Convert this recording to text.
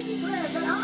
really that I